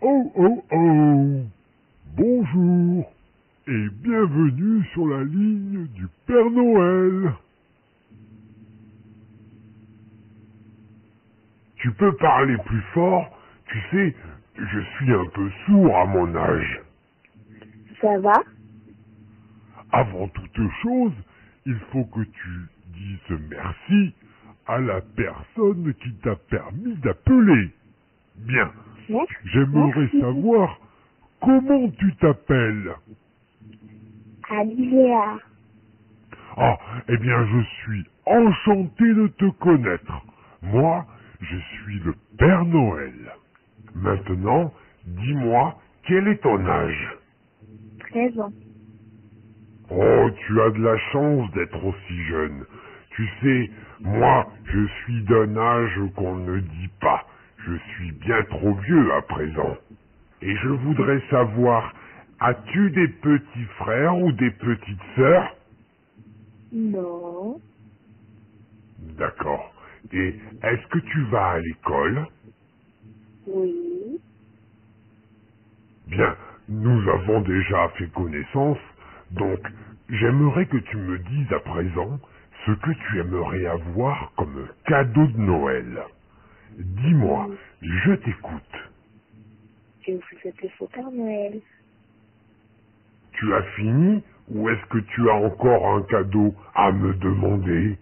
Oh oh oh Bonjour et bienvenue sur la ligne du Père Noël. Tu peux parler plus fort Tu sais, je suis un peu sourd à mon âge. Ça va? Avant toute chose, il faut que tu dises merci à la personne qui t'a permis d'appeler. Bien. J'aimerais savoir comment tu t'appelles. Alicia. Ah, eh bien, je suis enchanté de te connaître. Moi, je suis le Père Noël. Maintenant, dis-moi, quel est ton âge? 13 ans. Oh, tu as de la chance d'être aussi jeune. Tu sais, moi, je suis d'un âge qu'on ne dit pas. Je suis bien trop vieux à présent. Et je voudrais savoir, as-tu des petits frères ou des petites sœurs? Non. D'accord. Et est-ce que tu vas à l'école? Oui. Bien, nous avons déjà fait connaissance, donc j'aimerais que tu me dises à présent ce que tu aimerais avoir comme cadeau de Noël. Dis-moi, je t'écoute. Que vous le faux Père Noël. Tu as fini ou est-ce que tu as encore un cadeau à me demander?